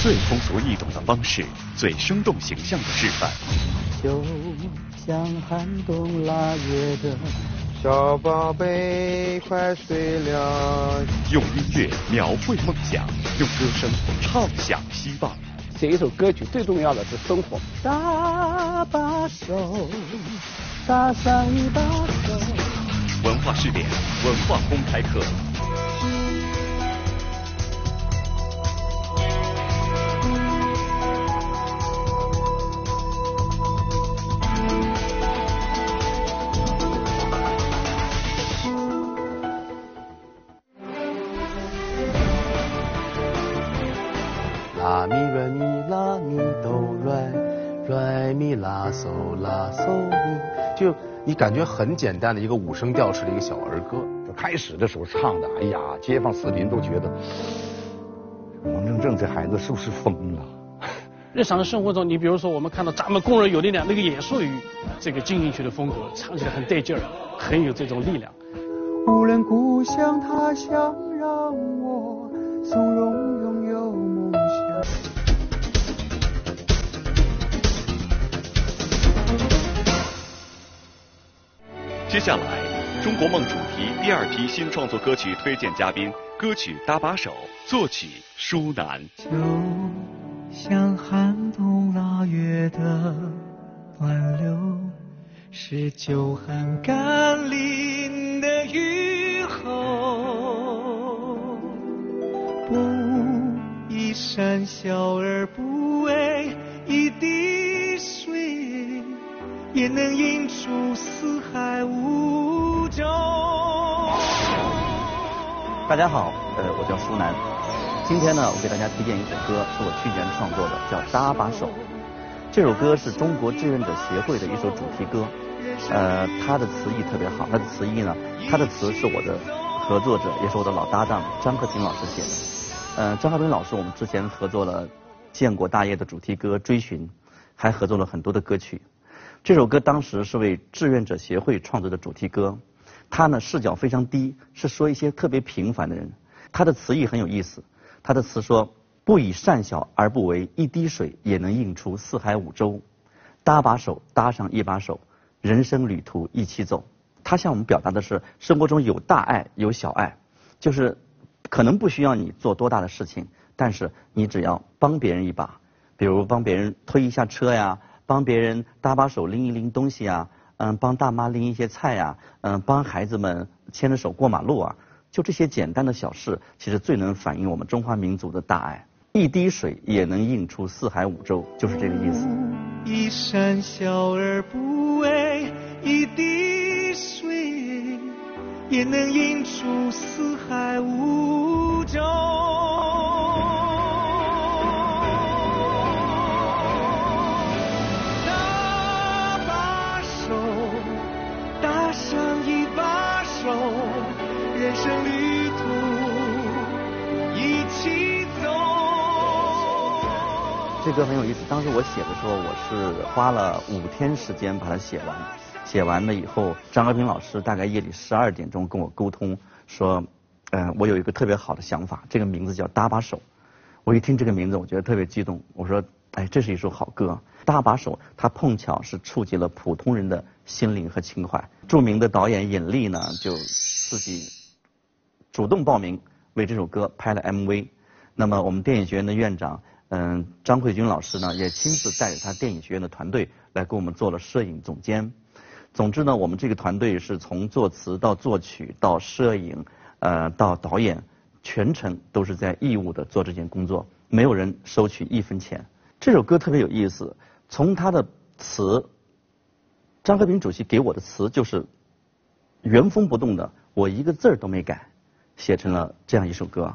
最通俗易懂的方式，最生动形象的示范。就像寒冬腊月的小宝贝，快睡了。用音乐描绘梦想，用歌声唱响希望。写一首歌曲最重要的是生活。搭把手，搭上一把手。文化试点，文化公开课。你感觉很简单的一个五声调式的一个小儿歌。就开始的时候唱的，哎呀，街坊四邻都觉得王正正这孩子是不是疯了？日常的生活中，你比如说我们看到咱们工人有力量，那个也属于这个进行曲的风格，唱起来很带劲儿，很有这种力量。无论故乡他乡，让我从容拥有梦想。接下来，中国梦主题第二批新创作歌曲推荐嘉宾，歌曲搭把手，作曲舒楠。就像寒冬腊月的暖流，是久旱甘霖的雨后。不以善小而不为，能映出四海无洲。大家好，呃，我叫舒楠。今天呢，我给大家推荐一首歌，是我去年创作的，叫《搭把手》。这首歌是中国志愿者协会的一首主题歌，呃，它的词意特别好。它的词意呢，它的词是我的合作者，也是我的老搭档张克平老师写的。呃，张克平老师，我们之前合作了《建国大业》的主题歌《追寻》，还合作了很多的歌曲。这首歌当时是为志愿者协会创作的主题歌，它呢视角非常低，是说一些特别平凡的人。它的词意很有意思，它的词说：“不以善小而不为，一滴水也能映出四海五洲。搭把手，搭上一把手，人生旅途一起走。”它向我们表达的是生活中有大爱有小爱，就是可能不需要你做多大的事情，但是你只要帮别人一把，比如帮别人推一下车呀。帮别人搭把手拎一拎东西啊，嗯，帮大妈拎一些菜啊，嗯，帮孩子们牵着手过马路啊，就这些简单的小事，其实最能反映我们中华民族的大爱。一滴水也能映出四海五洲，就是这个意思。一善小而不为，一滴水也能映出四海五洲。歌很有意思，当时我写的时候，我是花了五天时间把它写完。写完了以后，张和平老师大概夜里十二点钟跟我沟通，说，嗯、我有一个特别好的想法，这个名字叫搭把手。我一听这个名字，我觉得特别激动。我说，哎，这是一首好歌。搭把手，它碰巧是触及了普通人的心灵和情怀。著名的导演尹力呢，就自己主动报名为这首歌拍了 MV。那么我们电影学院的院长，嗯，张慧君老师呢，也亲自带着他电影学院的团队来给我们做了摄影总监。总之呢，我们这个团队是从作词到作曲到摄影，呃，到导演，全程都是在义务的做这件工作，没有人收取一分钱。这首歌特别有意思，从他的词，张和平主席给我的词就是原封不动的，我一个字儿都没改，写成了这样一首歌，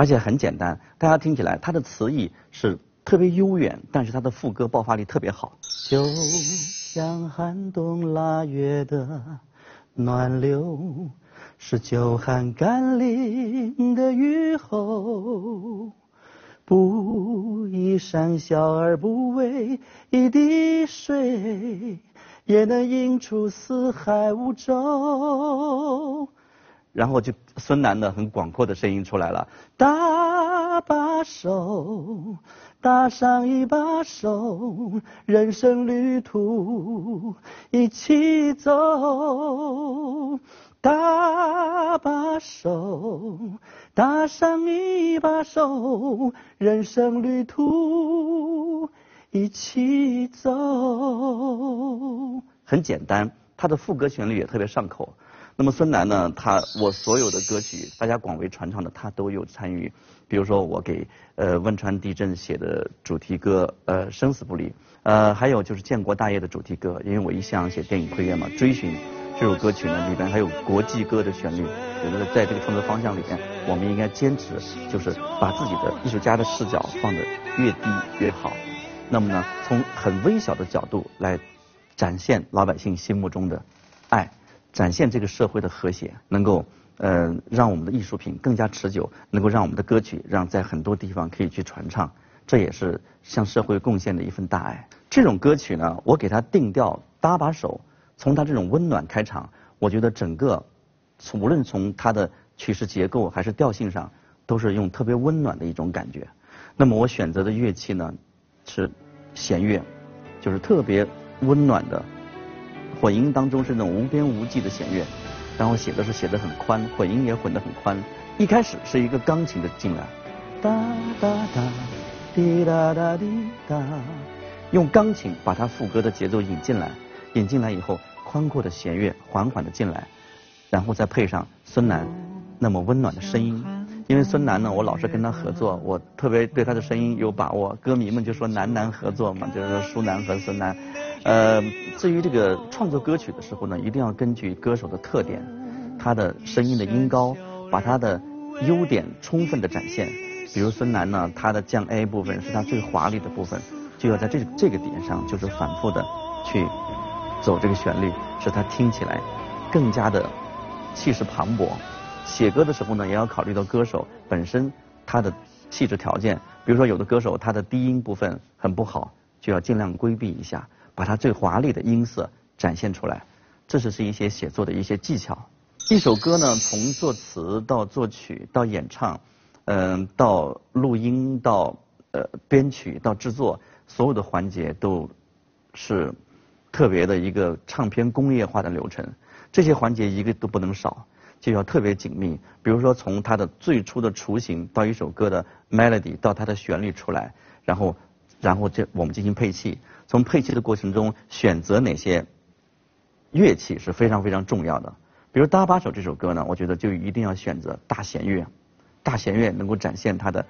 而且很简单，大家听起来它的词意是特别悠远，但是它的副歌爆发力特别好。就像寒冬腊月的暖流，是久旱甘霖的雨后。不以善小而不为，一滴水也能映出四海无洲。然后就孙楠的很广阔的声音出来了，搭把手，搭上一把手，人生旅途一起走。搭把手，搭上一把手，人生旅途一起走。很简单，它的副歌旋律也特别上口。那么孙楠呢，他我所有的歌曲，大家广为传唱的，他都有参与。比如说我给呃汶川地震写的主题歌呃生死不离，呃还有就是建国大业的主题歌，因为我一向写电影配乐嘛，追寻。这首歌曲呢，里边还有国际歌的旋律。我觉得在这个创作方向里边，我们应该坚持，就是把自己的艺术家的视角放得越低越好。那么呢，从很微小的角度来展现老百姓心目中的，展现这个社会的和谐，能够呃让我们的艺术品更加持久，能够让我们的歌曲让在很多地方可以去传唱，这也是向社会贡献的一份大爱。这种歌曲呢，我给它定调搭把手。从它这种温暖开场，我觉得整个，无论从它的曲式结构还是调性上，都是用特别温暖的一种感觉。那么我选择的乐器呢是弦乐，就是特别温暖的混音当中是那种无边无际的弦乐，然后写的是写的很宽，混音也混得很宽。一开始是一个钢琴的进来，哒哒哒，滴答答滴答，用钢琴把它副歌的节奏引进来，引进来以后。宽阔的弦乐缓缓的进来，然后再配上孙楠那么温暖的声音。因为孙楠呢，我老是跟他合作，我特别对他的声音有把握。歌迷们就说“楠楠合作”嘛，就是说舒楠和孙楠。呃，至于这个创作歌曲的时候呢，一定要根据歌手的特点，他的声音的音高，把他的优点充分的展现。比如孙楠呢，他的降 A 部分是他最华丽的部分，就要在这这个点上，就是反复的去。走这个旋律，使他听起来更加的气势磅礴。写歌的时候呢，也要考虑到歌手本身他的气质条件。比如说，有的歌手他的低音部分很不好，就要尽量规避一下，把他最华丽的音色展现出来。这是是一些写作的一些技巧。一首歌呢，从作词到作曲到演唱，嗯，到录音到呃编曲到制作，所有的环节都是。特别的一个唱片工业化的流程，这些环节一个都不能少，就要特别紧密。比如说，从它的最初的雏形到一首歌的 melody，到它的旋律出来，然后，然后这我们进行配器。从配器的过程中，选择哪些乐器是非常非常重要的。比如《搭把手》这首歌呢，我觉得就一定要选择大弦乐，大弦乐能够展现它的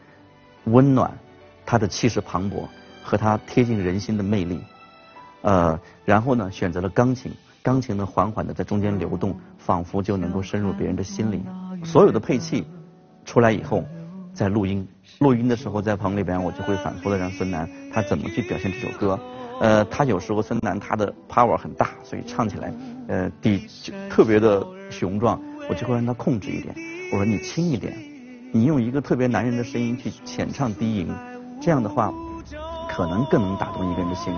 温暖、它的气势磅礴和它贴近人心的魅力。呃，然后呢，选择了钢琴，钢琴呢缓缓的在中间流动，仿佛就能够深入别人的心里。所有的配器出来以后，在录音，录音的时候在棚里边，我就会反复的让孙楠他怎么去表现这首歌。呃，他有时候孙楠他的 power 很大，所以唱起来呃底特别的雄壮，我就会让他控制一点。我说你轻一点，你用一个特别男人的声音去浅唱低吟，这样的话可能更能打动一个人的心。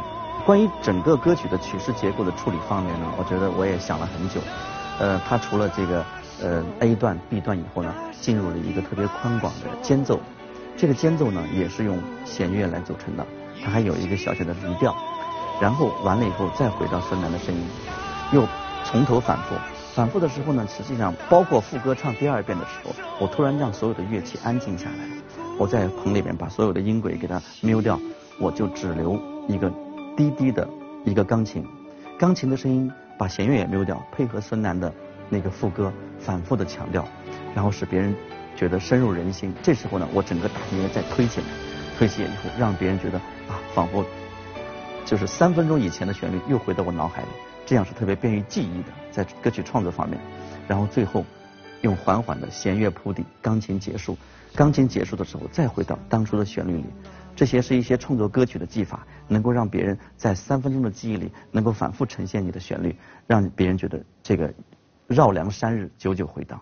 关于整个歌曲的曲式结构的处理方面呢，我觉得我也想了很久。呃，它除了这个呃 A 段、B 段以后呢，进入了一个特别宽广的间奏。这个间奏呢，也是用弦乐来组成的，它还有一个小小的离调。然后完了以后，再回到孙楠的声音，又从头反复。反复的时候呢，实际上包括副歌唱第二遍的时候，我突然让所有的乐器安静下来，我在棚里边把所有的音轨给它 miu 掉，我就只留一个。低低的一个钢琴，钢琴的声音把弦乐也溜掉，配合孙楠的那个副歌，反复的强调，然后使别人觉得深入人心。这时候呢，我整个大音乐再推起来，推起来以后，让别人觉得啊，仿佛就是三分钟以前的旋律又回到我脑海里，这样是特别便于记忆的，在歌曲创作方面。然后最后用缓缓的弦乐铺底，钢琴结束，钢琴结束的时候再回到当初的旋律里。这些是一些创作歌曲的技法，能够让别人在三分钟的记忆里能够反复呈现你的旋律，让别人觉得这个绕梁三日久久回荡。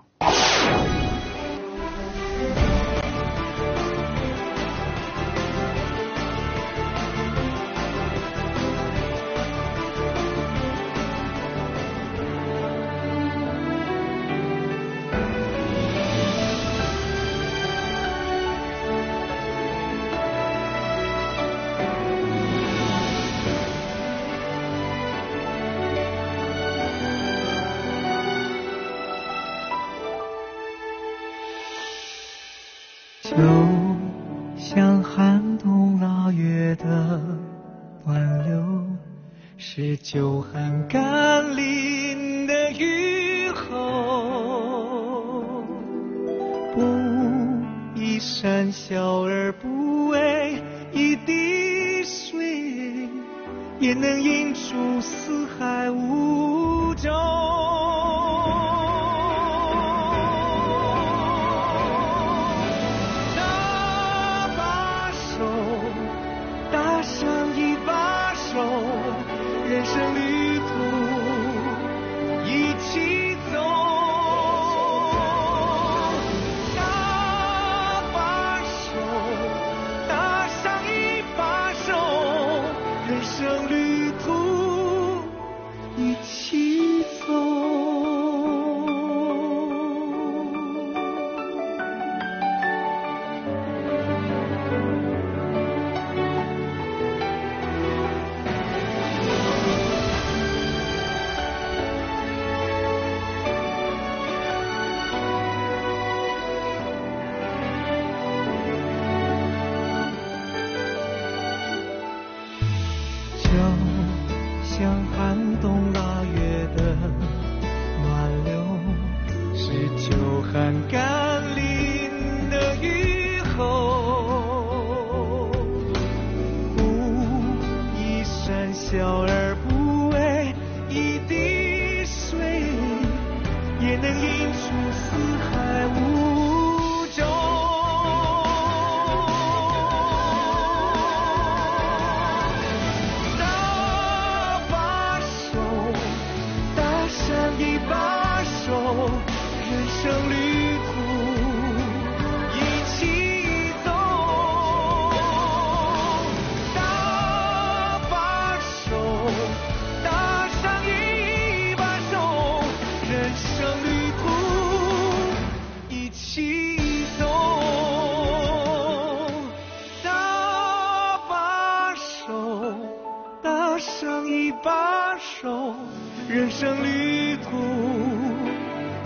人生旅途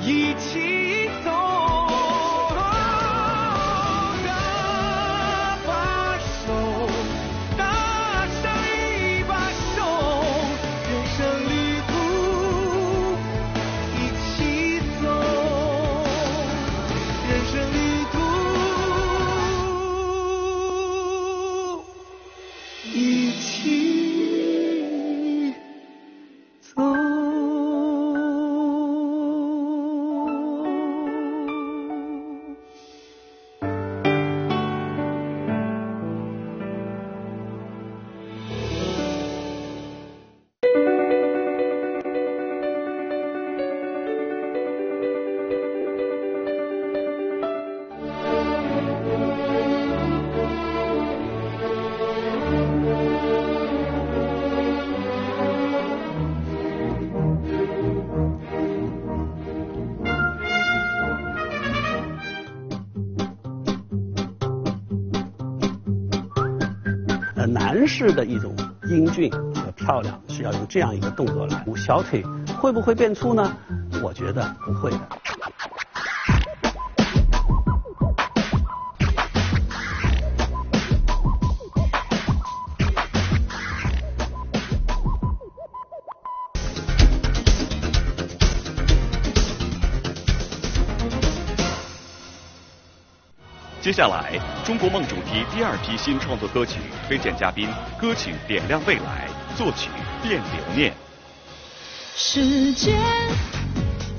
一起的一种英俊和漂亮是要用这样一个动作来。小腿会不会变粗呢？我觉得不会的。接下来，中国梦主题第二批新创作歌曲推荐嘉宾，歌曲《点亮未来》，作曲卞留念。时间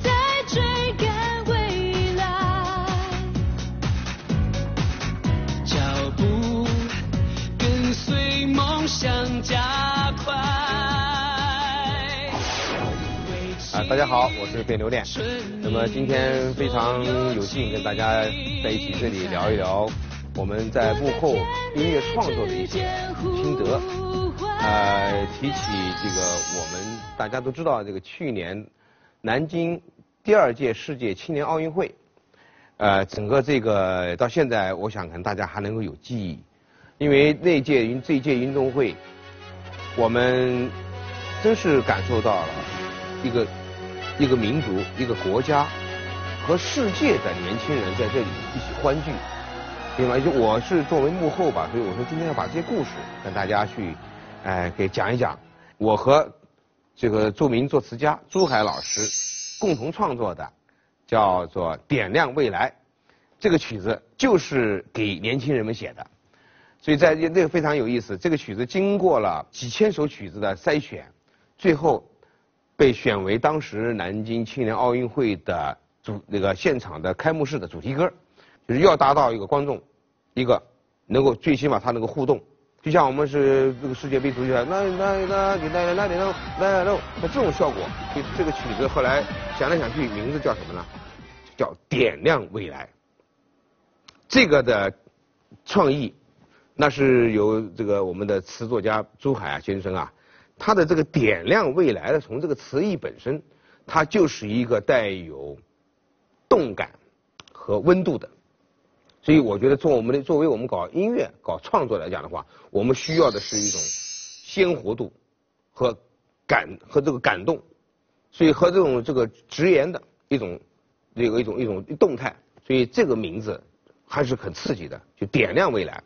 在追赶未来，脚步跟随梦想加快。大家好，我是卞留恋。那么今天非常有幸跟大家在一起这里聊一聊我们在幕后音乐创作的一些心得。呃，提起这个，我们大家都知道，这个去年南京第二届世界青年奥运会，呃，整个这个到现在，我想可能大家还能够有记忆，因为那届运这届运动会，我们真是感受到了一个一个民族、一个国家和世界的年轻人在这里一起欢聚。对吧？就我是作为幕后吧，所以我说今天要把这些故事跟大家去，哎，给讲一讲。我和这个著名作词家朱海老师共同创作的，叫做《点亮未来》这个曲子，就是给年轻人们写的。所以在这个非常有意思，这个曲子经过了几千首曲子的筛选，最后被选为当时南京青年奥运会的主那个现场的开幕式的主题歌。就是要达到一个观众，一个能够最起码他能够互动，就像我们是这个世界杯足球赛，那那那你那那你那那那那这种效果，这个曲子后来想来想去，名字叫什么呢？叫点亮未来。这个的创意，那是由这个我们的词作家朱海啊先生啊，他的这个点亮未来的，从这个词义本身，它就是一个带有动感和温度的。所以我觉得，从我们的作为我们搞音乐、搞创作来讲的话，我们需要的是一种鲜活度和感和这个感动，所以和这种这个直言的一种这个一种一种动态，所以这个名字还是很刺激的，就点亮未来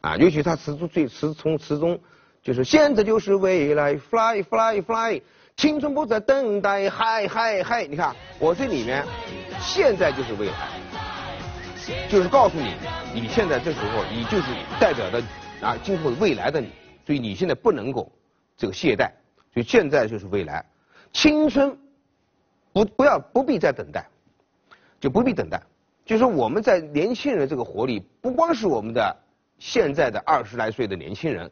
啊！尤其他词中最词从词中就是现在就是未来，fly fly fly，青春不再等待，嗨嗨嗨！你看我这里面现在就是未来。就是告诉你，你现在这时候，你就是代表的啊，今后未来的你，所以你现在不能够这个懈怠，所以现在就是未来，青春不不要不必再等待，就不必等待，就是我们在年轻人这个活力，不光是我们的现在的二十来岁的年轻人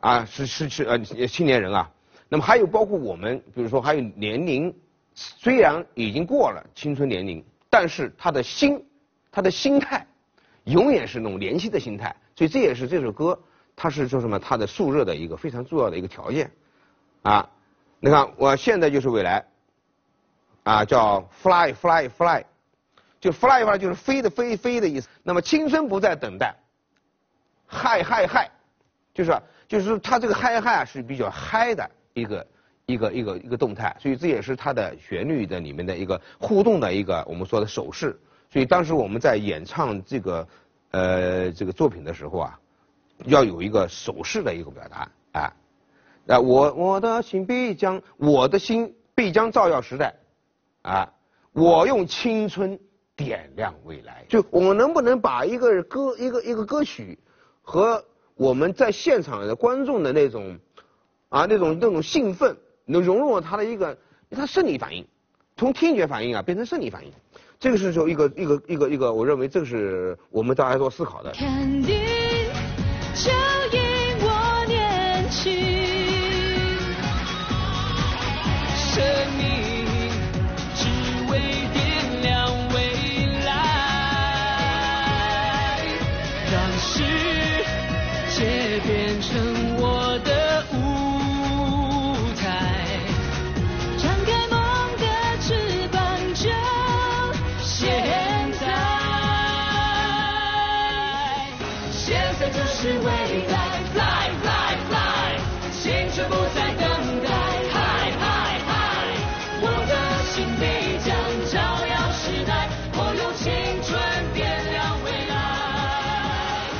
啊，是是是呃青年人啊，那么还有包括我们，比如说还有年龄虽然已经过了青春年龄，但是他的心。他的心态永远是那种年轻的心态，所以这也是这首歌，它是说什么？它的速热的一个非常重要的一个条件啊！你看，我现在就是未来啊，叫 fly fly fly，就 fly fly 就是飞的飞飞的意思。那么青春不再等待，嗨嗨嗨，就是就是它这个嗨嗨是比较嗨的一个一个一个一个动态，所以这也是它的旋律的里面的一个互动的一个我们说的手势。所以当时我们在演唱这个呃这个作品的时候啊，要有一个手势的一个表达啊，啊我我的心必将我的心必将照耀时代啊，我用青春点亮未来。就我们能不能把一个歌一个一个歌曲和我们在现场的观众的那种啊那种那种兴奋，能融入了他的一个他生理反应，从听觉反应啊变成生理反应。这个是就一个一个一个一个，我认为这个是我们大家做思考的肯定。色就是未来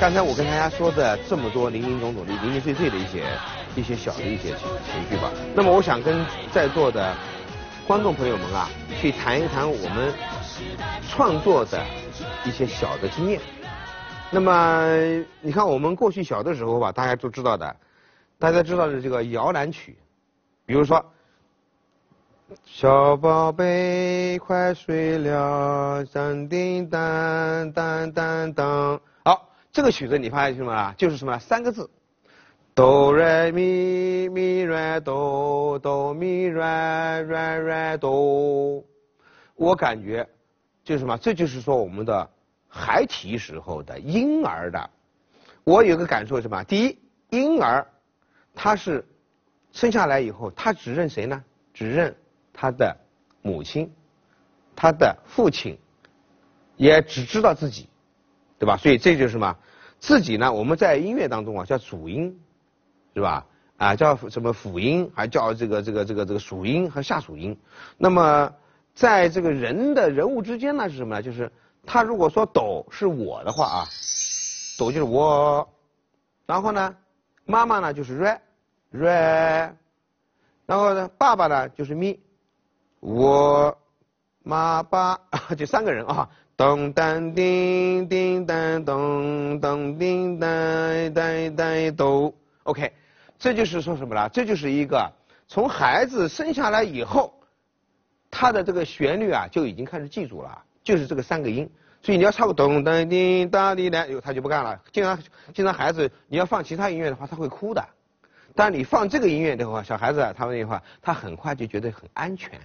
刚才我跟大家说的这么多零零总总、零零碎碎的一些一些小的一些情绪吧，那么我想跟在座的观众朋友们啊，去谈一谈我们创作的一些小的经验。那么你看，我们过去小的时候吧，大家都知道的，大家知道的这个摇篮曲，比如说，小宝贝快睡了，叮叮当当当当。好这个曲子你发现什么了？就是什么三个字，哆来咪咪来哆哆咪来来来哆。我感觉就是什么？这就是说我们的孩提时候的婴儿的。我有个感受什么？第一，婴儿他是生下来以后，他只认谁呢？只认他的母亲，他的父亲，也只知道自己。对吧？所以这就是什么？自己呢？我们在音乐当中啊，叫主音，是吧？啊，叫什么辅音，还叫这个这个这个这个属音和下属音。那么在这个人的人物之间呢，是什么呢？就是他如果说抖是我的话啊，抖就是我，然后呢，妈妈呢就是 re re，然后呢，爸爸呢就是 me，我妈爸 就三个人啊，咚当叮叮当咚咚叮当当当咚，OK，这就是说什么了？这就是一个从孩子生下来以后，他的这个旋律啊就已经开始记住了，就是这个三个音。所以你要唱个咚当叮当滴来，他就不干了。经常经常孩子你要放其他音乐的话，他会哭的。但你放这个音乐的话，小孩子啊，他们的话，他很快就觉得很安全，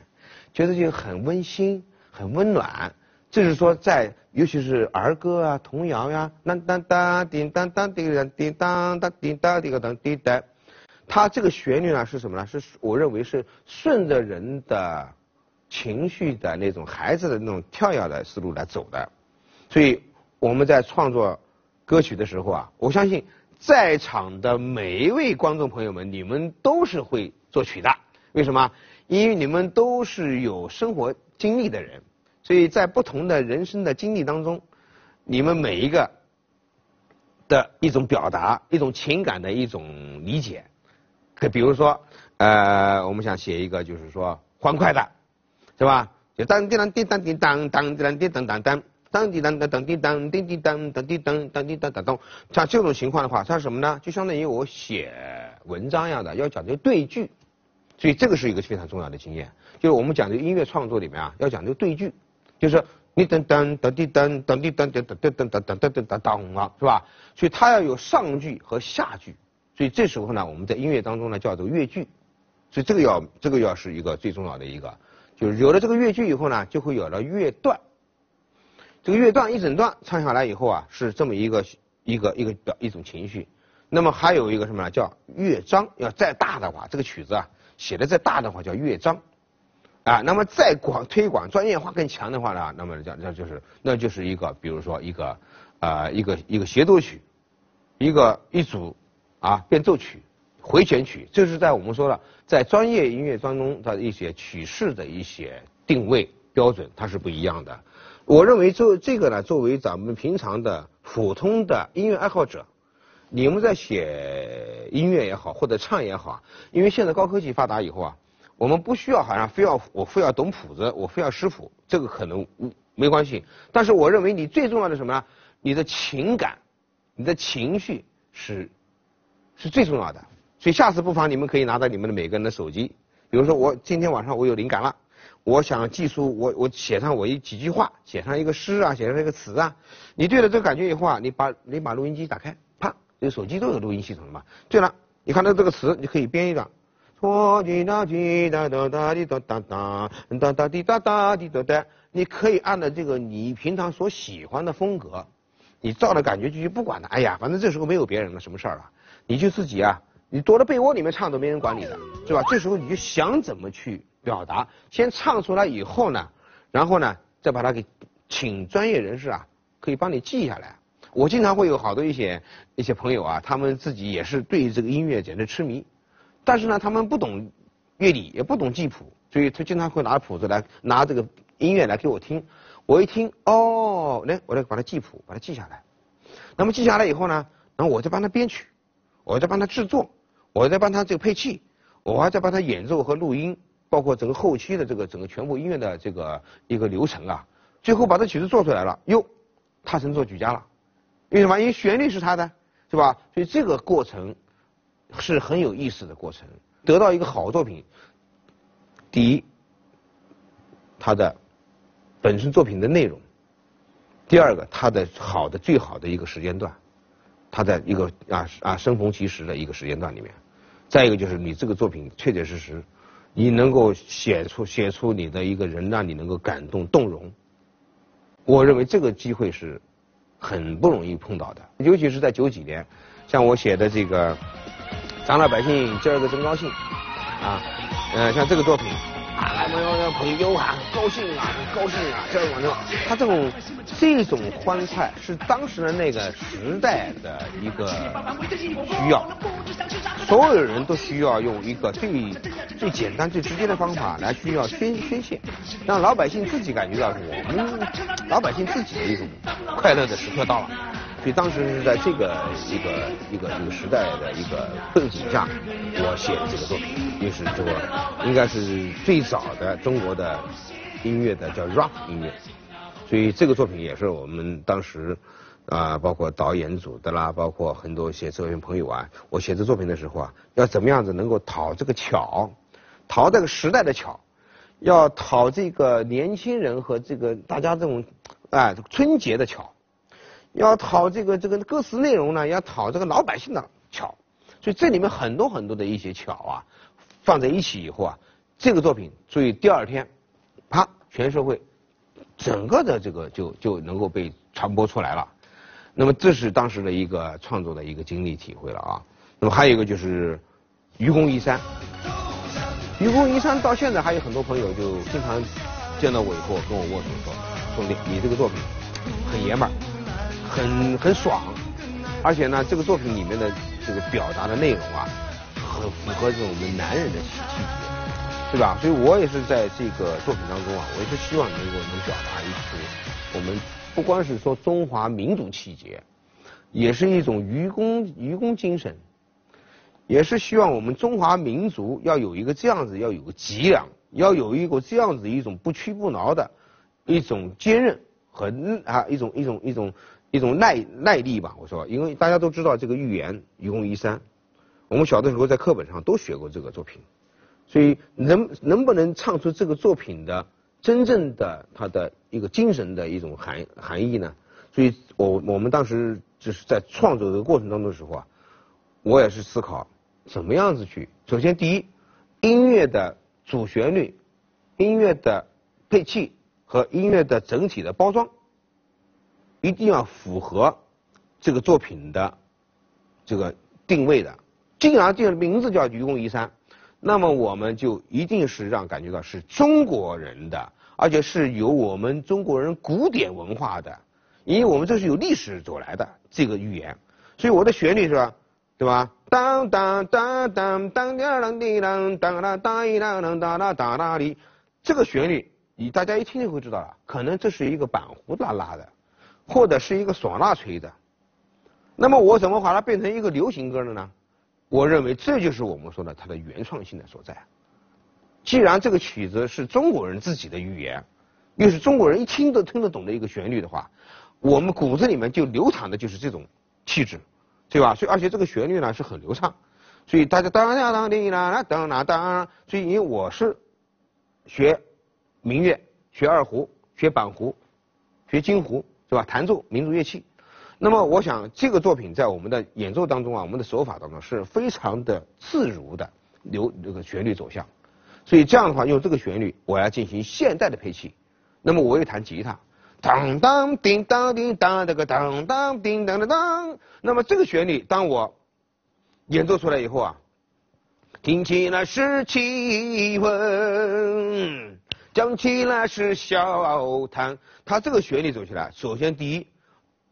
觉得就很温馨、很温暖。这是说在，尤其是儿歌啊、童谣呀，当当当叮当当叮当叮当当叮当叮当叮当，它这个旋律呢是什么呢？是我认为是顺着人的情绪的那种孩子的那种跳跃的思路来走的。所以我们在创作歌曲的时候啊，我相信在场的每一位观众朋友们，你们都是会作曲的。为什么？因为你们都是有生活经历的人，所以在不同的人生的经历当中，你们每一个的一种表达、一种情感的一种理解。比如说，呃，我们想写一个就是说欢快的，是吧？就当叮当叮当叮当当当叮当当当。当滴当当当滴当滴滴当当滴当当滴当当当，像这种情况的话，它是什么呢？就相当于我写文章一样的，要讲究对句，所以这个是一个非常重要的经验。就是我们讲究音乐创作里面啊，要讲究对句，就是你噔噔噔滴噔噔滴噔噔噔噔噔噔噔噔噔当啊，是吧？所以它要有上句和下句，所以这时候呢，我们在音乐当中呢叫做乐句，所以这个要这个要是一个最重要的一个，就是有了这个乐句以后呢，就会有了乐段。这个乐段一整段唱下来以后啊，是这么一个一个一个表一种情绪。那么还有一个什么呢？叫乐章。要再大的话，这个曲子啊写的再大的话叫乐章。啊，那么再广推广专业化更强的话呢，那么叫那就是那就是一个，比如说一个啊一个一个协奏曲，一个一组啊变奏曲、回旋曲，这是在我们说了在专业音乐当中的一些曲式的一些定位标准，它是不一样的。我认为作这个呢，作为咱们平常的普通的音乐爱好者，你们在写音乐也好，或者唱也好，因为现在高科技发达以后啊，我们不需要好像非要我非要懂谱子，我非要识谱，这个可能没关系。但是我认为你最重要的什么呢？你的情感，你的情绪是是最重要的。所以下次不妨你们可以拿到你们的每个人的手机，比如说我今天晚上我有灵感了。我想记述我我写上我一几句话，写上一个诗啊，写上一个词啊。你对了这个感觉以后啊，你把你把录音机打开，啪，这个手机都有录音系统的嘛。对了，你看到这个词，你可以编一段。哒滴哒滴哒哒哒滴哒哒哒哒哒滴哒哒滴哒哒。你可以按照这个你平常所喜欢的风格，你照着感觉就去，不管了。哎呀，反正这时候没有别人了，什么事儿了？你就自己啊，你躲在被窝里面唱都没人管你的，是吧？这时候你就想怎么去。表达先唱出来以后呢，然后呢再把它给请专业人士啊，可以帮你记下来。我经常会有好多一些一些朋友啊，他们自己也是对这个音乐简直痴迷，但是呢他们不懂乐理，也不懂记谱，所以他经常会拿谱子来拿这个音乐来给我听。我一听哦，来我来把它记谱，把它记下来。那么记下来以后呢，然后我再帮他编曲，我在帮他制作，我在帮他这个配器，我还在帮他演奏和录音。包括整个后期的这个整个全部音乐的这个一个流程啊，最后把这曲子做出来了，哟，他成作曲家了。为什么？因为旋律是他的，是吧？所以这个过程是很有意思的过程。得到一个好作品，第一，他的本身作品的内容；第二个，他的好的最好的一个时间段，他在一个啊啊生逢其时的一个时间段里面；再一个就是你这个作品确确实实。你能够写出写出你的一个人，让你能够感动动容。我认为这个机会是很不容易碰到的，尤其是在九几年，像我写的这个《咱老百姓今儿个真高兴》啊，呃，像这个作品，啊，我要要朋友啊，高兴啊，很高兴啊，这样正，他这种这种欢快是当时的那个时代的一个需要，所有人都需要用一个最最简单、最直接的方法来需要宣宣泄，让老百姓自己感觉到我们老百姓自己的一种快乐的时刻到了。所以当时是在这个一个一个一个时代的一个背景下，我写的这个作品，也是这个应该是最早的中国的音乐的叫 rock 音乐。所以这个作品也是我们当时啊，包括导演组的啦，包括很多写作品朋友啊，我写这作品的时候啊，要怎么样子能够讨这个巧，讨这个时代的巧，要讨这个年轻人和这个大家这种哎春节的巧。要讨这个这个歌词内容呢，要讨这个老百姓的巧，所以这里面很多很多的一些巧啊，放在一起以后啊，这个作品，所以第二天，啪，全社会，整个的这个就就能够被传播出来了。那么这是当时的一个创作的一个经历体会了啊。那么还有一个就是愚公移山，愚公移山到现在还有很多朋友就经常见到我以后跟我握手说，兄弟，你这个作品很爷们儿。很很爽，而且呢，这个作品里面的这个表达的内容啊，很符合这种我们男人的气节，对吧？所以我也是在这个作品当中啊，我也是希望能够能表达一出我们不光是说中华民族气节，也是一种愚公愚公精神，也是希望我们中华民族要有一个这样子，要有个脊梁，要有一个这样子一种不屈不挠的一种坚韧和啊一种一种。一种一种耐耐力吧，我说，因为大家都知道这个寓言《愚公移山》，我们小的时候在课本上都学过这个作品，所以能能不能唱出这个作品的真正的它的一个精神的一种含含义呢？所以我我们当时就是在创作的过程当中的时候啊，我也是思考怎么样子去。首先，第一，音乐的主旋律、音乐的配器和音乐的整体的包装。一定要符合这个作品的这个定位的。既然这个名字叫愚公移山，那么我们就一定是让感觉到是中国人的，而且是有我们中国人古典文化的，因为我们这是有历史走来的这个语言。所以我的旋律是吧，对吧？当当当当当当当滴当当当当一当当当当当当，这个旋律你大家一听就会知道了，可能这是一个板胡拉拉的。或者是一个唢呐吹的，那么我怎么把它变成一个流行歌了呢？我认为这就是我们说的它的原创性的所在。既然这个曲子是中国人自己的语言，又是中国人一听都听得懂的一个旋律的话，我们骨子里面就流淌的就是这种气质，对吧？所以而且这个旋律呢是很流畅，所以大家当当当滴啦啦当啦当，所以因为我是学民乐、学二胡、学板胡、学京胡。是吧？弹奏民族乐器，那么我想这个作品在我们的演奏当中啊，我们的手法当中是非常的自如的流这个旋律走向，所以这样的话用这个旋律，我要进行现代的配器，那么我又弹吉他，当当叮当叮当这个当当叮当的当，那么这个旋律当我演奏出来以后啊，听起来是气氛。讲起来是笑谈，它这个旋律走起来，首先第一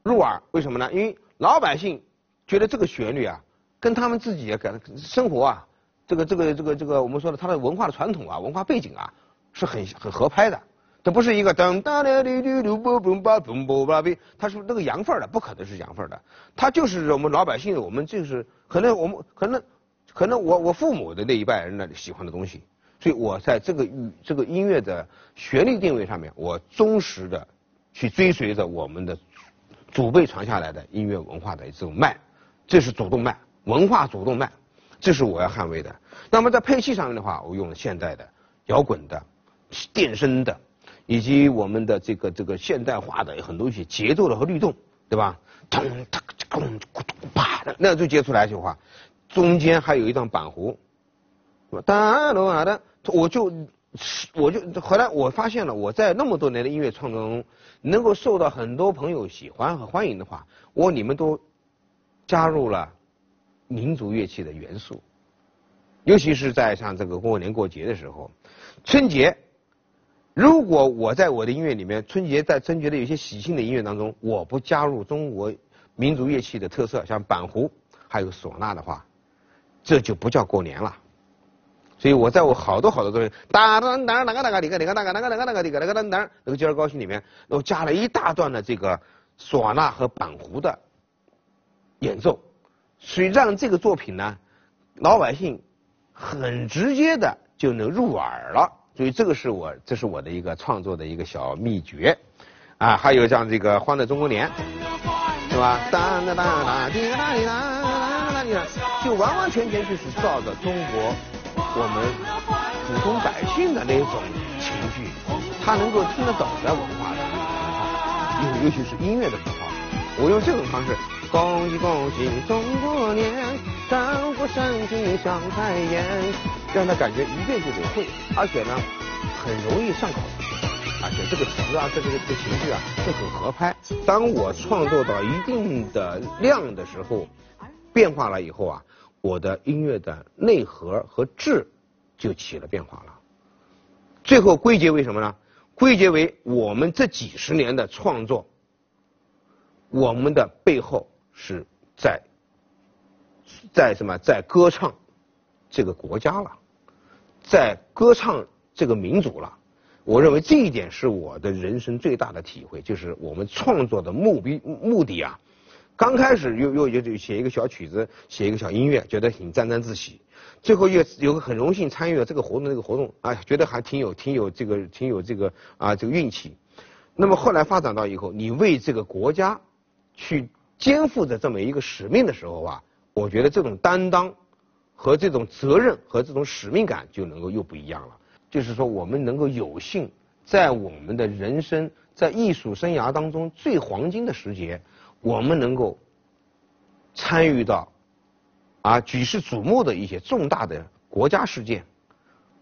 入耳，为什么呢？因为老百姓觉得这个旋律啊，跟他们自己感生活啊，这个这个这个这个我们说的他的文化的传统啊，文化背景啊，是很很合拍的。这不是一个噔哒哒滴滴嘟啵啵吧啵啵吧呗，它是那个洋范儿的，不可能是洋范儿的。它就是我们老百姓，我们就是可能我们可能可能我我父母的那一辈人呢喜欢的东西。所以我在这个这个音乐的旋律定位上面，我忠实的去追随着我们的祖辈传下来的音乐文化的这种脉，这是主动脉，文化主动脉，这是我要捍卫的。那么在配器上面的话，我用了现代的摇滚的、电声的，以及我们的这个这个现代化的很多一些节奏的和律动，对吧？咚哒咚啪的，那就接出来的话，中间还有一段板胡，哒哒哒。我就我就后来我发现了，我在那么多年的音乐创作中，能够受到很多朋友喜欢和欢迎的话，我你们都加入了民族乐器的元素，尤其是在像这个过年过节的时候，春节，如果我在我的音乐里面，春节在春节的有些喜庆的音乐当中，我不加入中国民族乐器的特色，像板胡还有唢呐的话，这就不叫过年了。所以我在我好多好多作品，当当当当当当，里个里个那个那个那个那个里个那个当当，那个《节儿高兴》里面，我加了一大段的这个唢呐和板胡的演奏，所以让这个作品呢，老百姓很直接的就能入耳了。所以这个是我这是我的一个创作的一个小秘诀啊。还有像这个《欢乐中国年》，是吧？当当当当，滴答滴答答滴答，就完完全全就是照着中国。我们普通百姓的那种情绪，他能够听得懂的文化的符号，尤尤其是音乐的符号。我用这种方式，恭喜恭喜中国年，战国山景像太阳，让他感觉一遍就得会，而且呢很容易上口，而且这个词啊，这个这个情绪啊是很合拍。当我创作到一定的量的时候，变化了以后啊。我的音乐的内核和质就起了变化了，最后归结为什么呢？归结为我们这几十年的创作，我们的背后是在在什么？在歌唱这个国家了，在歌唱这个民族了。我认为这一点是我的人生最大的体会，就是我们创作的目的目的啊。刚开始又又又写一个小曲子，写一个小音乐，觉得挺沾沾自喜。最后又有个很荣幸参与了这个活动，这个活动，哎，觉得还挺有挺有这个挺有这个啊这个运气。那么后来发展到以后，你为这个国家去肩负着这么一个使命的时候啊，我觉得这种担当和这种责任和这种使命感就能够又不一样了。就是说，我们能够有幸在我们的人生在艺术生涯当中最黄金的时节。我们能够参与到啊举世瞩目的一些重大的国家事件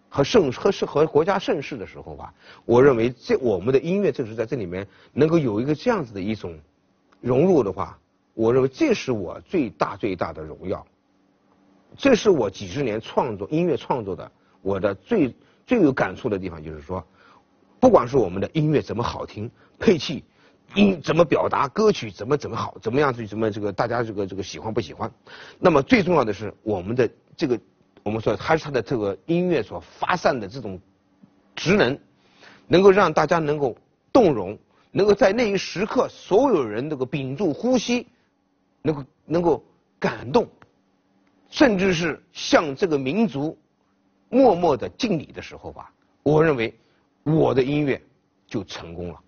和盛和是和国家盛事的时候吧，我认为这我们的音乐正是在这里面能够有一个这样子的一种融入的话，我认为这是我最大最大的荣耀，这是我几十年创作音乐创作的我的最最有感触的地方，就是说，不管是我们的音乐怎么好听，配器。音怎么表达？歌曲怎么怎么好？怎么样去？怎么这个大家这个这个喜欢不喜欢？那么最重要的是我们的这个，我们说还是它的这个音乐所发散的这种职能，能够让大家能够动容，能够在那一时刻所有人那个屏住呼吸，能够能够感动，甚至是向这个民族默默的敬礼的时候吧，我认为我的音乐就成功了。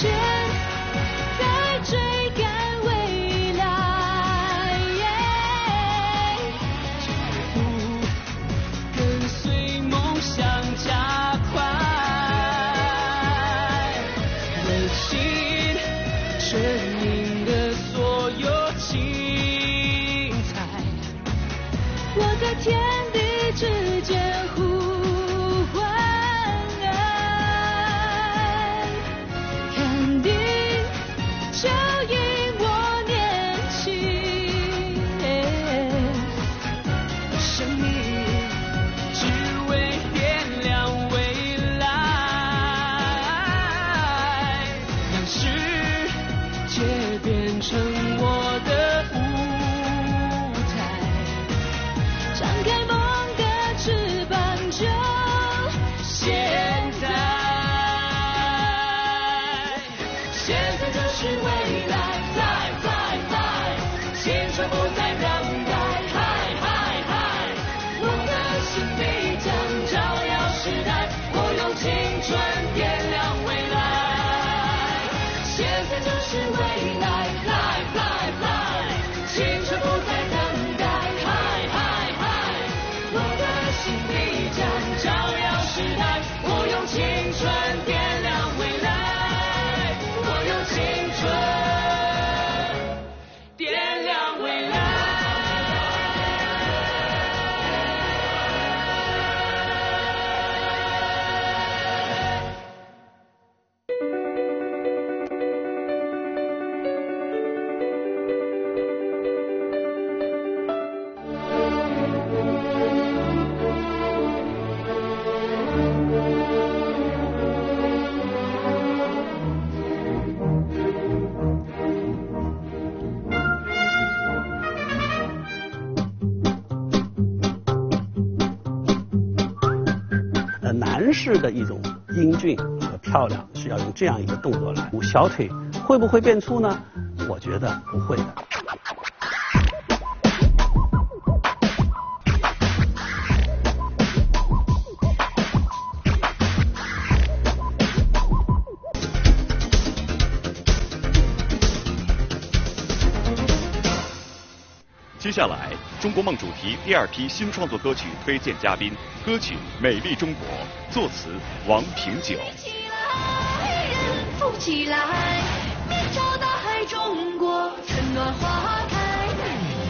现在追赶未来，脚步跟随梦想加快，维系生命男士的一种英俊和漂亮是要用这样一个动作来。小腿会不会变粗呢？我觉得不会的。接下来，中国梦主题第二批新创作歌曲推荐嘉宾，歌曲《美丽中国》，作词王平久。富起来，面朝大海，中国春暖花开，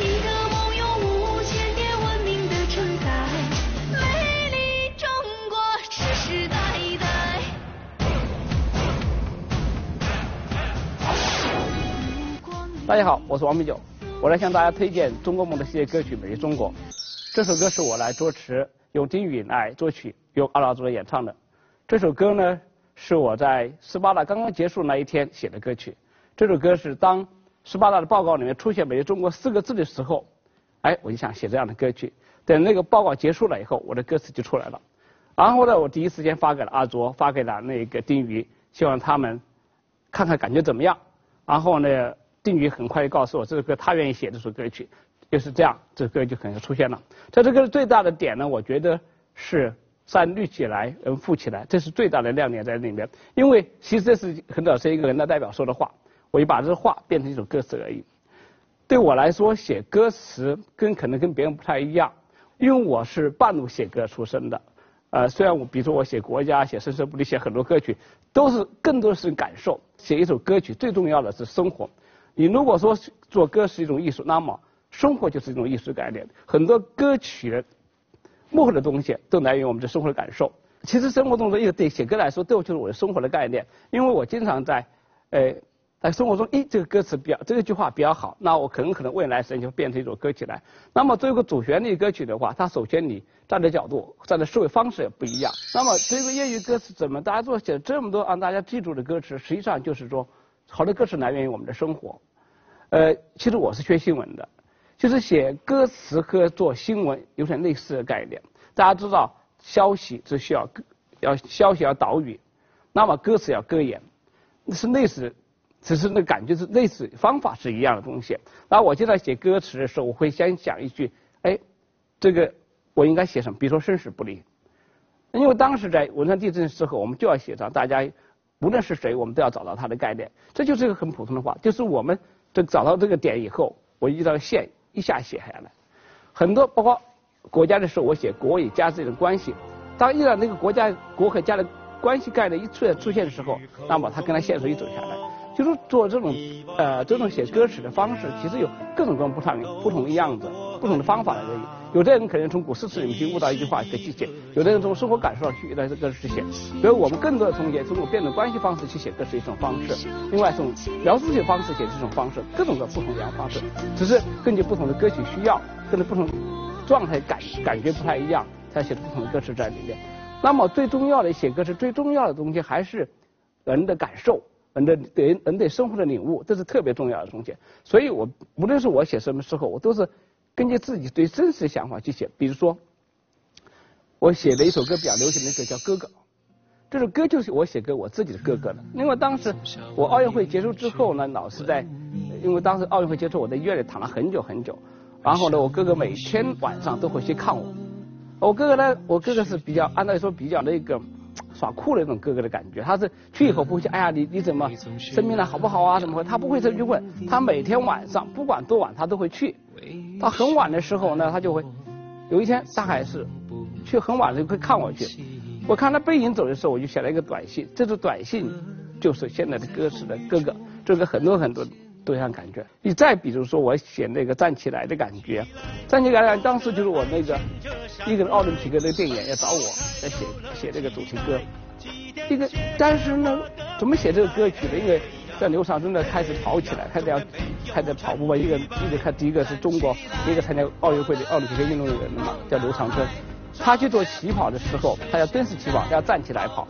一个梦有无限年文明的承载，美丽中国世世代代。大家好，我是王平九，我来向大家推荐中国梦的系列歌曲《美丽中国》。这首歌是我来作词，用丁允来作曲，由阿拉祖来演唱的。这首歌呢，是我在斯巴达刚刚结束那一天写的歌曲。这首歌是当斯巴达的报告里面出现“美丽中国”四个字的时候，哎，我就想写这样的歌曲。等那个报告结束了以后，我的歌词就出来了。然后呢，我第一时间发给了阿卓，发给了那个丁瑜，希望他们看看感觉怎么样。然后呢，丁宇很快就告诉我，这首歌他愿意写这首歌曲，就是这样，这首歌就可能出现了。在这个最大的点呢，我觉得是山绿起来，人富起来，这是最大的亮点在里面。因为其实这是很早是一个人大代表说的话，我就把这话变成一首歌词而已。对我来说，写歌词跟可能跟别人不太一样，因为我是半路写歌出身的。呃，虽然我比如说我写国家、写生生不离、写很多歌曲，都是更多是感受。写一首歌曲最重要的是生活。你如果说做歌是一种艺术，那么生活就是一种艺术概念。很多歌曲幕后的东西都来源于我们的生活的感受。其实生活中的一个对写歌来说，都就是我的生活的概念。因为我经常在呃在生活中，咦，这个歌词比较，这个句话比较好，那我可能可能未来时间就变成一首歌曲来。那么作为一个主旋律歌曲的话，它首先你站的角度、站的思维方式也不一样。那么这个业余歌词怎么大家做写这么多让大家记住的歌词，实际上就是说，好的歌词来源于我们的生活。呃，其实我是学新闻的，就是写歌词和做新闻有点类似的概念。大家知道，消息只需要要消息要导语，那么歌词要歌言，是类似。只是那感觉是类似方法是一样的东西。那我现在写歌词的时候，我会先想一句，哎，这个我应该写什么？比如说生死不离，因为当时在汶川地震的时候，我们就要写上大家无论是谁，我们都要找到它的概念。这就是一个很普通的话，就是我们这找到这个点以后，我一条线一下写下来。很多包括国家的时候，我写国与家之间的关系。当遇到那个国家国和家的关系概念一出现出现的时候，那么它跟它线索一走下来。就是做这种呃这种写歌词的方式，其实有各种各样不同不同的样子、不同的方法来而已。有的人可能从古诗词里面去悟到一句话可以去写；有的人从生活感受上去来这个去写。所以我们更多的从写这种辩论关系方式去写这是一种方式，另外从描述性方式写这种方式，各种各不同的方式，只是根据不同的歌曲需要，根据不同状态感感觉不太一样，才写出不同的歌词在里面。那么最重要的写歌词最重要的东西还是人的感受。人的对人对生活的领悟，这是特别重要的东西。所以我无论是我写什么时候，我都是根据自己对真实的想法去写。比如说，我写的一首歌比较流行的歌叫《哥哥》，这首歌就是我写给我自己的哥哥的。因为当时我奥运会结束之后呢，老是在，因为当时奥运会结束，我在医院里躺了很久很久。然后呢，我哥哥每天晚上都会去看我。我哥哥呢，我哥哥是比较按照说比较那个。耍酷的那种哥哥的感觉，他是去以后不会去，哎呀，你你怎么生病了，好不好啊？怎么会？他不会这么去问，他每天晚上不管多晚，他都会去。到很晚的时候呢，他就会，有一天大概是去很晚的时候会看我去，我看他背影走的时候，我就写了一个短信，这个短信就是现在的歌词的哥哥，这个很多很多。多样感觉。你再比如说，我写那个站起来的感觉，站起来，当时就是我那个一个奥林匹克的电影要找我来写写这个主题歌。一个，但是呢，怎么写这个歌曲呢？因为在刘长春的开始跑起来，开始要开始跑步嘛。一个一个看第一个是中国一个参加奥运会的奥林匹克运动员嘛，叫刘长春。他去做起跑的时候，他要蹲式起跑，要站起来跑。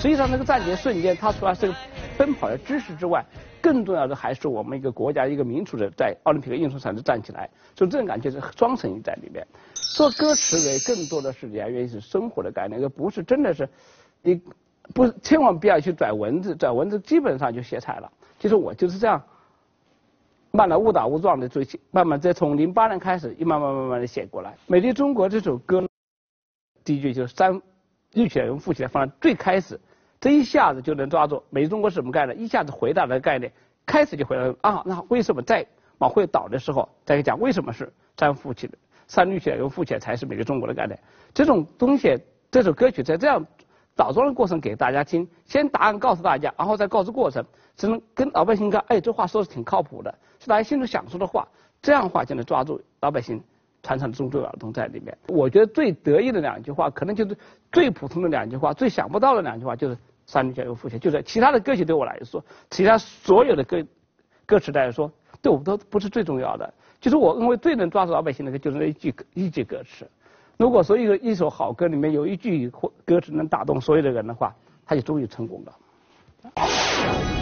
实际上那个站起来瞬间，他除了是奔跑的姿势之外，更重要的还是我们一个国家一个民族的在奥林匹克运动场上站起来，所以这种感觉是双层意在里面。做歌词为更多的是来源于是生活的概念，而不是真的是你不千万不要去拽文字，拽文字基本上就歇菜了。其实我就是这样，慢慢误打误撞的追，慢慢再从零八年开始，一慢慢慢慢的写过来。《美丽中国》这首歌，第一句就是三绿起来跟富起来放在最开始。这一下子就能抓住美丽中国是什么概念？一下子回答了概念，开始就回答啊，那为什么在往回倒的时候再讲为什么是三富起来三绿起来又富起来才是美丽中国的概念？这种东西，这首歌曲在这样倒装的过程给大家听，先答案告诉大家，然后再告知过程，只能跟老百姓看，哎，这话说的挺靠谱的，是大家心中想说的话，这样的话就能抓住老百姓传承的重要东在里面。我觉得最得意的两句话，可能就是最普通的两句话，最想不到的两句话，就是。三女教育父亲，就是其他的歌曲对我来说，其他所有的歌歌词来说，对我都不是最重要的。就是我认为最能抓住老百姓的歌，就是那一句一句歌词。如果说一个一首好歌里面有一句歌词能打动所有的人的话，他就终于成功了。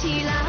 起来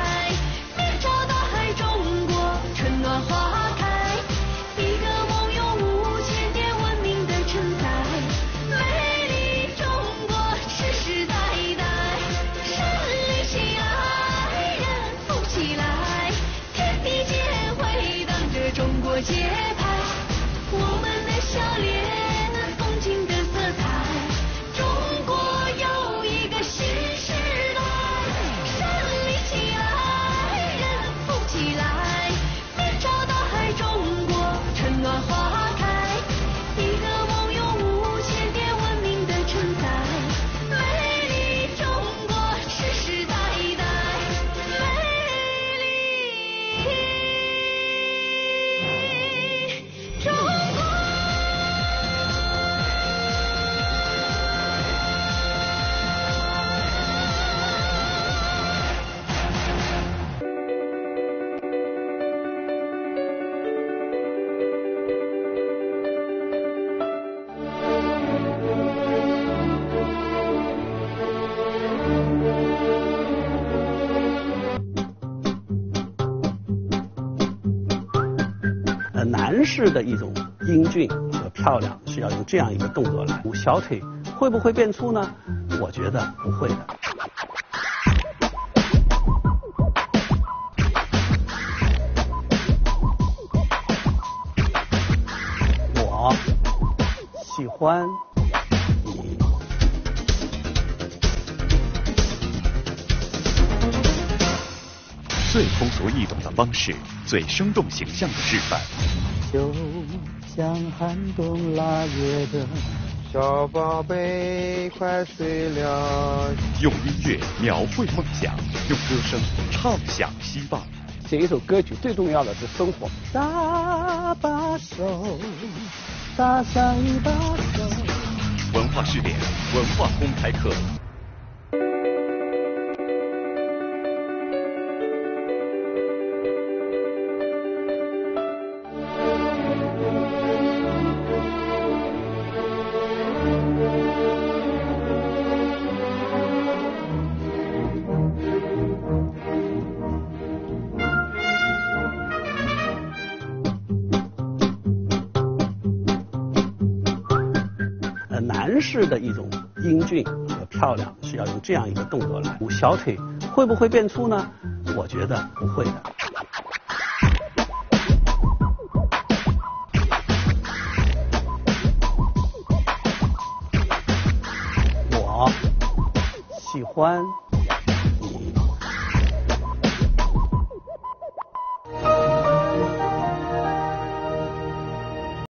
的一种英俊和漂亮是要用这样一个动作来。小腿会不会变粗呢？我觉得不会的。我喜欢你。最通俗易懂的方式，最生动形象的示范。就像寒冬腊月的小宝贝，快睡了。用音乐描绘梦想，用歌声唱响希望。写一首歌曲最重要的是生活。搭把手，搭上一把手。文化试点，文化公开课。这样一个动作来。小腿会不会变粗呢？我觉得不会的。我喜欢